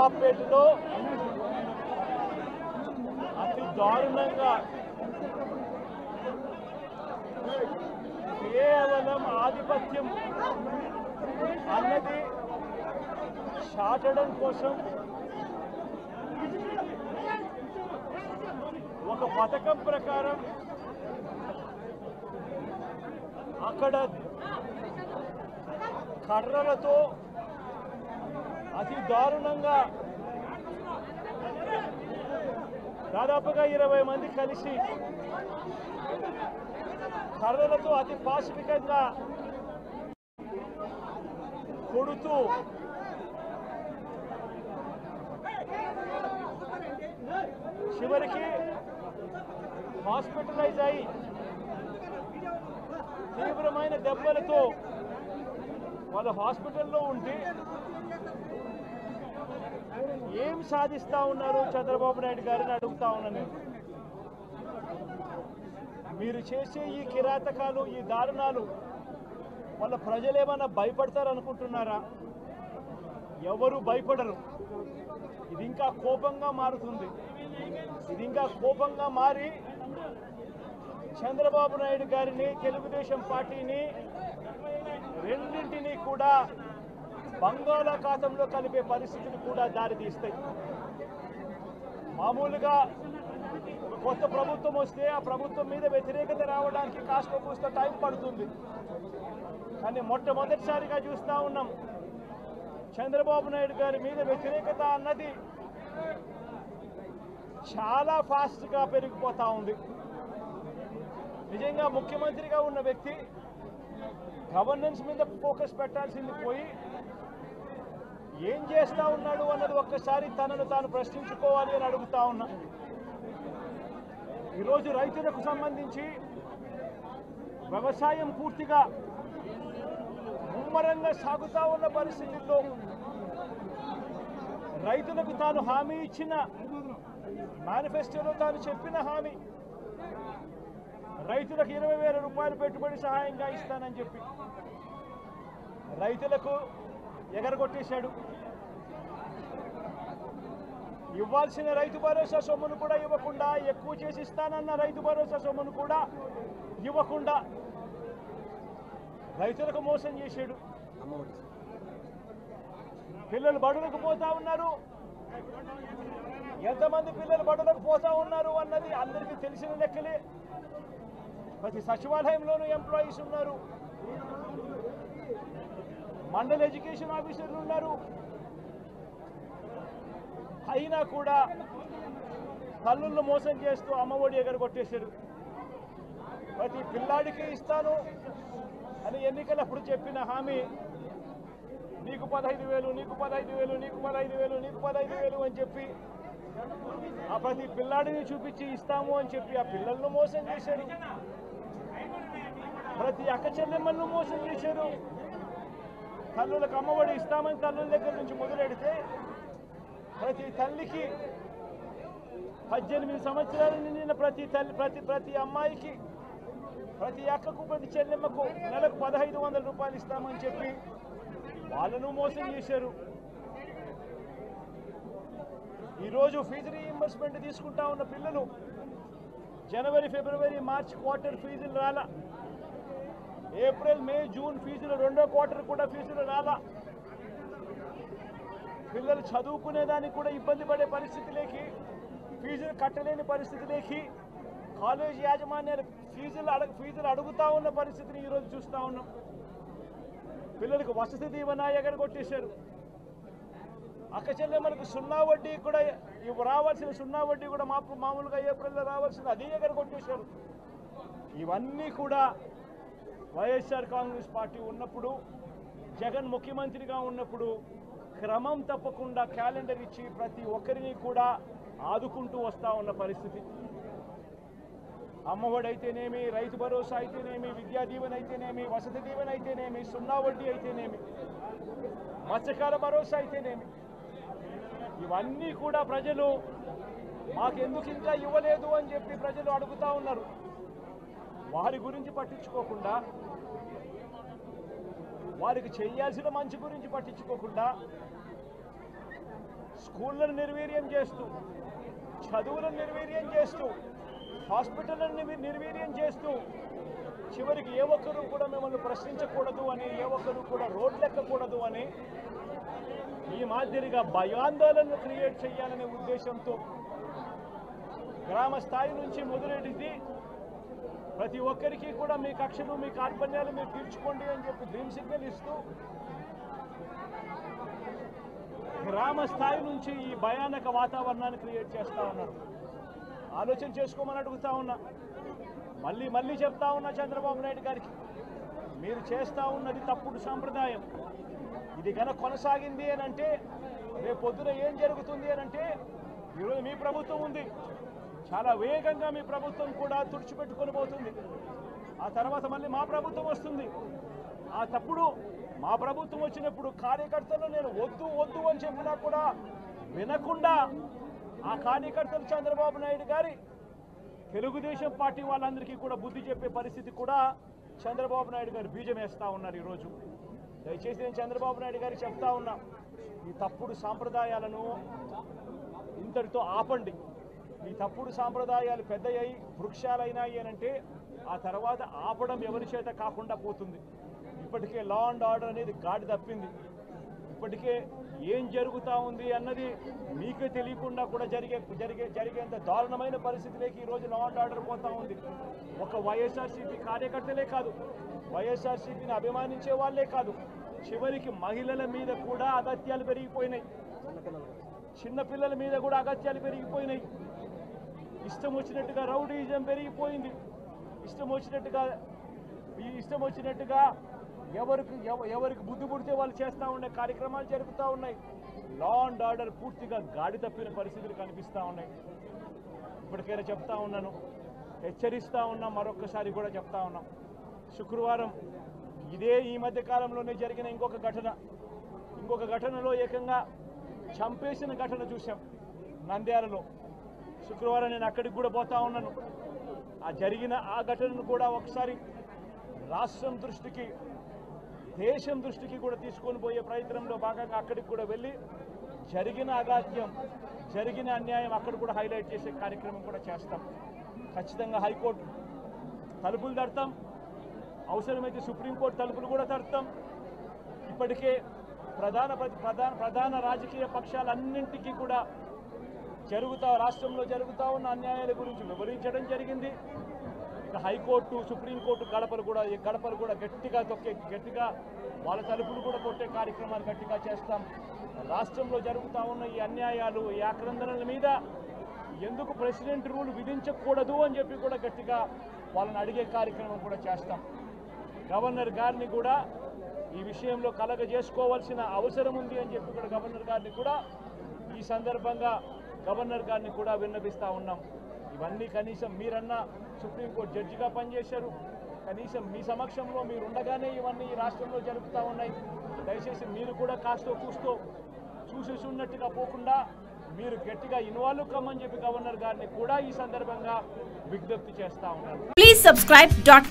నవాబ్పేటలో అతి దారుణంగా కేవలం ఆధిపత్యం అన్నది చాటడం కోసం ఒక పథకం ప్రకారం అక్కడ కర్రలతో అతి దారుణంగా దాదాపుగా ఇరవై మంది కలిసి కర్రలతో అతి పాశవికంగా కొడుతూ చివరికి హాస్పిటలైజ్ అయి తీవ్రమైన దెబ్బలతో వాళ్ళు హాస్పిటల్లో ఉంటే ఏం సాధిస్తా ఉన్నారు? చంద్రబాబు నాయుడు గారిని అడుగుతా ఉన్నాను నేను. మీరు చేసే ఈ కిరాతకాలు ఈ దారుణాలు వాళ్ళ ప్రజలు ఏమన్నా భయపడతారు అనుకుంటున్నారా ఎవరు భయపడరు. ఇది ఇంకా కోపంగా మారుతుంది. ఇది ఇంకా కోపంగా మారి చంద్రబాబు నాయుడు గారిని తెలుగుదేశం పార్టీని రెండింటినీ కూడా బంగాళాఖాతంలో కలిపే పరిస్థితులు కూడా దారితీస్తాయి మామూలుగా కొత్త ప్రభుత్వం వస్తే ఆ ప్రభుత్వం మీద వ్యతిరేకత రావడానికి కాస్త కూస్త టైం పడుతుంది. కానీ మొట్టమొదటిసారిగా చూస్తా ఉన్నాం చంద్రబాబు నాయుడు గారి మీద వ్యతిరేకత అన్నది చాలా ఫాస్ట్గా పెరిగిపోతా ఉంది. నిజంగా ముఖ్యమంత్రిగా ఉన్న వ్యక్తి గవర్నెన్స్ మీద ఫోకస్ పెట్టాల్సింది పోయి ఏం చేస్తా ఉన్నాడు అన్నది ఒక్కసారి తనను తాను ప్రశ్నించుకోవాలి అని అడుగుతా ఉన్నా. ఈరోజు రైతులకు సంబంధించి వ్యవసాయం పూర్తిగా ముమ్మరంగా సాగుతా ఉన్న పరిస్థితుల్లో రైతులకు తాను హామీ ఇచ్చిన మేనిఫెస్టోలో తాను చెప్పిన హామీ రైతులకు ఇరవై వేల రూపాయలు పెట్టుబడి సహాయంగా ఇస్తానని చెప్పి. రైతులకు ఎగరగొట్టేశాడు. ఇవ్వాల్సిన రైతు భరోసా సొమ్మును కూడా ఇవ్వకుండా ఎక్కువ చేసి ఇస్తానన్న రైతు భరోసా సొమ్మును కూడా ఇవ్వకుండా రైతులకు మోసం చేశాడు. పిల్లలు బడులకు పోతా ఉన్నారు. ఎంతమంది పిల్లలు బడులకు పోతా ఉన్నారు అన్నది అందరికీ తెలిసిన లెక్కలే. ప్రతి సచివాలయంలోనూ ఎంప్లాయీస్ ఉన్నారు. మండల ఎడ్యుకేషన్ ఆఫీసర్లు ఉన్నారు. అయినా కూడా తల్లుళ్ళు మోసం చేస్తూ అమ్మఒడి ఎగరగొట్టేశారు. ప్రతి పిల్లాడికి ఇస్తాను అని ఎన్నికలప్పుడు చెప్పిన హామీ నీకు పదహైదు వేలు నీకు పదహైదు వేలు నీకు పదహైదు వేలు నీకు పదహైదు వేలు అని చెప్పి ఆ ప్రతి పిల్లాడిని చూపించి ఇస్తాము అని చెప్పి ఆ పిల్లలను మోసం చేశారు. ప్రతి అక్క చెల్లెమ్మలను మోసం చేశారు. తల్లులకు అమ్మఒడి ఇస్తామని తల్లుల దగ్గర నుంచి మొదలెడితే ప్రతి తల్లికి పద్దెనిమిది సంవత్సరాలు నిండిన ప్రతి తల్లి ప్రతి ప్రతి అమ్మాయికి ప్రతి అక్కకు ప్రతి చెల్లెమ్మకు నెలకు పదహైదు వందల రూపాయలు ఇస్తామని చెప్పి వాళ్ళను మోసం చేశారు. ఈరోజు ఫీజు రీఇంబర్స్మెంట్ తీసుకుంటా ఉన్న పిల్లలు జనవరి ఫిబ్రవరి మార్చ్ క్వార్టర్ ఫీజులు రాలా. ఏప్రిల్ మే జూన్ ఫీజులు రెండో క్వార్టర్ కూడా ఫీజులు రాలా. పిల్లలు చదువుకునేదానికి కూడా ఇబ్బంది పడే పరిస్థితిలోకి ఫీజులు కట్టలేని పరిస్థితిలోకి కాలేజ్ యాజమాన్యాలు ఫీజులు అడగ ఫీజులు అడుగుతా ఉన్న పరిస్థితిని ఈరోజు చూస్తూ ఉన్నాం. పిల్లలకు వసతి దీవెన ఎగరగొట్టేశారు. అక్కచెల్లె మనకు సున్నా వడ్డీ కూడా ఇవి రావాల్సిన సున్నా వడ్డీ కూడా మాపు మామూలుగా ఏప్రిల్లో రావాల్సిన అది ఎగరగొట్టేశారు. ఇవన్నీ కూడా వైఎస్ఆర్ కాంగ్రెస్ పార్టీ ఉన్నప్పుడు జగన్ ముఖ్యమంత్రిగా ఉన్నప్పుడు క్రమం తప్పకుండా క్యాలెండర్ ఇచ్చి ప్రతి ఒక్కరిని కూడా ఆదుకుంటూ వస్తూ ఉన్న పరిస్థితి. అమ్మఒడైతేనేమి అయితేనేమి రైతు భరోసా అయితేనేమి విద్యా దీవెన అయితేనేమి వసతి దీవెన అయితేనేమి సున్నా వడ్డీ అయితేనేమి మత్స్యకాల భరోసా అయితేనేమి ఇవన్నీ కూడా ప్రజలు మాకెందుకు ఇంకా ఇవ్వలేదు అని చెప్పి ప్రజలు అడుగుతా ఉన్నారు. వారి గురించి పట్టించుకోకుండా వారికి చేయాల్సిన మంచి గురించి పట్టించుకోకుండా స్కూళ్ళను నిర్వీర్యం చేస్తూ చదువులను నిర్వీర్యం చేస్తూ హాస్పిటళ్ళను నిర్వీర్యం చేస్తూ చివరికి ఏ ఒక్కరు కూడా మిమ్మల్ని ప్రశ్నించకూడదు అని ఏ ఒక్కరు కూడా రోడ్లెక్కకూడదు అని ఈ మాదిరిగా భయాందోళనను క్రియేట్ చేయాలనే ఉద్దేశంతో గ్రామ స్థాయి నుంచి మొదలెడిది ప్రతి ఒక్కరికి కూడా మీ కక్షలు మీ కార్పణ్యాలు మీరు తీర్చుకోండి అని చెప్పి గ్రీన్ సిగ్నల్ ఇస్తూ గ్రామ స్థాయి నుంచి ఈ భయానక వాతావరణాన్ని క్రియేట్ చేస్తా ఉన్నారు. ఆలోచన చేసుకోమని అడుగుతా ఉన్నా. మళ్ళీ మళ్ళీ చెప్తా ఉన్నా చంద్రబాబు నాయుడు గారికి. మీరు చేస్తా ఉన్నది తప్పుడు సాంప్రదాయం. ఇది కనుక కొనసాగింది అని అంటే రేపు పొద్దున ఏం జరుగుతుంది అని అంటే ఈరోజు మీ ప్రభుత్వం ఉంది. చాలా వేగంగా మీ ప్రభుత్వం కూడా తుడిచిపెట్టుకొని పోతుంది. ఆ తర్వాత మళ్ళీ మా ప్రభుత్వం వస్తుంది. ఆ తప్పుడు మా ప్రభుత్వం వచ్చినప్పుడు కార్యకర్తలు నేను వద్దు వద్దు అని చెప్పినా కూడా వినకుండా ఆ కార్యకర్తలు చంద్రబాబు నాయుడు గారి తెలుగుదేశం పార్టీ వాళ్ళందరికీ కూడా బుద్ధి చెప్పే పరిస్థితి కూడా చంద్రబాబు నాయుడు గారు బీజం వేస్తూ ఉన్నారు ఈరోజు. దయచేసి నేను చంద్రబాబు నాయుడు గారికి చెప్తా ఉన్నా ఈ తప్పుడు సాంప్రదాయాలను ఇంతటితో ఆపండి. ఈ తప్పుడు సాంప్రదాయాలు పెద్దయ్యాయి వృక్షాలైనాయి అని అంటే ఆ తర్వాత ఆపడం ఎవరి చేత కాకుండా పోతుంది. ఇప్పటికే లా అండ్ ఆర్డర్ అనేది గాడి తప్పింది. ఇప్పటికే ఏం జరుగుతూ ఉంది అన్నది మీకే తెలియకుండా కూడా జరిగే జరిగే జరిగేంత దారుణమైన పరిస్థితిలోకి ఈరోజు లా అండ్ ఆర్డర్ పోతూ ఉంది. ఒక వైఎస్ఆర్సీపీ కార్యకర్తలే కాదు వైఎస్ఆర్సీపీని అభిమానించే వాళ్ళే కాదు చివరికి మహిళల మీద కూడా అగత్యాలు పెరిగిపోయినాయి. చిన్నపిల్లల మీద కూడా అగత్యాలు పెరిగిపోయినాయి. ఇష్టం వచ్చినట్టుగా రౌడీజం పెరిగిపోయింది. ఇష్టం వచ్చినట్టుగా ఈ ఇష్టం వచ్చినట్టుగా ఎవరికి ఎవ- ఎవరికి బుద్ధి పుడితే వాళ్ళు చేస్తూ ఉండే కార్యక్రమాలు జరుగుతూ ఉన్నాయి. లా అండ్ ఆర్డర్ పూర్తిగా గాడి తప్పిన పరిస్థితులు కనిపిస్తూ ఉన్నాయి. ఇప్పటికైనా చెప్తా ఉన్నాను. హెచ్చరిస్తూ ఉన్నాం మరొకసారి కూడా చెప్తా ఉన్నాం. శుక్రవారం ఇదే ఈ మధ్య కాలంలోనే జరిగిన ఇంకొక ఘటన. ఇంకొక ఘటనలో ఏకంగా చంపేసిన ఘటన చూశాం. నంద్యాలలో. శుక్రవారం నేను అక్కడికి కూడా పోతా ఉన్నాను. ఆ జరిగిన ఆ ఘటనను కూడా ఒకసారి రాష్ట్రం దృష్టికి దేశం దృష్టికి కూడా తీసుకొని పోయే ప్రయత్నంలో భాగంగా అక్కడికి కూడా వెళ్ళి జరిగిన అగాధ్యం జరిగిన అన్యాయం అక్కడ కూడా హైలైట్ చేసే కార్యక్రమం కూడా చేస్తాం. ఖచ్చితంగా హైకోర్టు తలుపులు తడతాం. అవసరమైతే సుప్రీంకోర్టు తలుపులు కూడా తడతాం. ఇప్పటికే ప్రధాన ప్రధాన ప్రధాన రాజకీయ పక్షాలన్నింటికీ కూడా జరుగుతా రాష్ట్రంలో జరుగుతా ఉన్న అన్యాయాల గురించి వివరించడం జరిగింది. హైకోర్టు సుప్రీంకోర్టు గడపలు కూడా ఈ గడపలు కూడా గట్టిగా తొక్కే గట్టిగా వాళ్ళ తలుపులు కూడా కొట్టే కార్యక్రమాలు గట్టిగా చేస్తాం. రాష్ట్రంలో జరుగుతూ ఉన్న ఈ అన్యాయాలు ఈ ఆక్రందనల మీద ఎందుకు ప్రెసిడెంట్ రూల్ విధించకూడదు అని చెప్పి కూడా గట్టిగా వాళ్ళని అడిగే కార్యక్రమం కూడా చేస్తాం. గవర్నర్ గారిని కూడా ఈ విషయంలో కలగ చేసుకోవాల్సిన అవసరం ఉంది అని చెప్పి కూడా గవర్నర్ గారిని కూడా ఈ సందర్భంగా గవర్నర్ గారిని కూడా విన్నపిస్తూ ఉన్నాం. ఇవన్నీ కనీసం మీరన్నా సుప్రీంకోర్టు జడ్జిగా పనిచేశారు. కనీసం మీ సమక్షంలో మీరు ఉండగానే ఇవన్నీ ఈ రాష్ట్రంలో జరుగుతూ ఉన్నాయి. దయచేసి మీరు కూడా కాస్తో కూస్తో చూసేసి ఉన్నట్టుగా పోకుండా మీరు గట్టిగా ఇన్వాల్వ్ కమ్మని చెప్పి గవర్నర్ గారిని కూడా ఈ సందర్భంగా విజ్ఞప్తి చేస్తా ఉన్నారు ప్లీజ్ subscribe dot